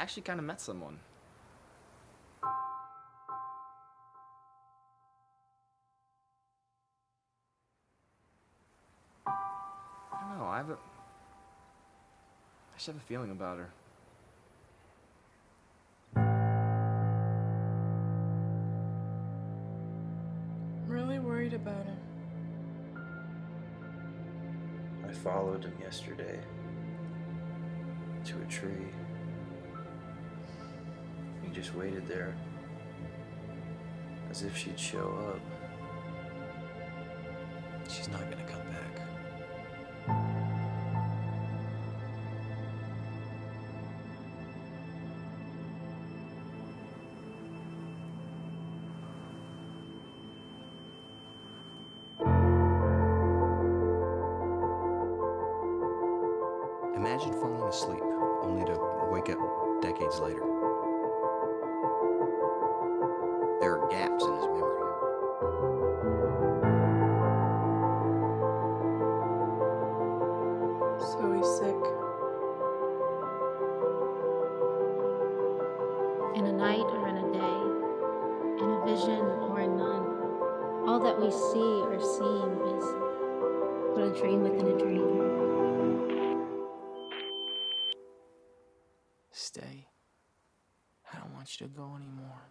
I actually kind of met someone. I don't know. I have a. I just have a feeling about her. I'm really worried about him. I followed him yesterday to a tree. Just waited there as if she'd show up. She's not gonna come back. Imagine falling asleep only to wake up decades later. So he's sick. in a night or in a day, in a vision or in none. All that we see or seem is but a dream within a dream. Stay. I don't want you to go anymore.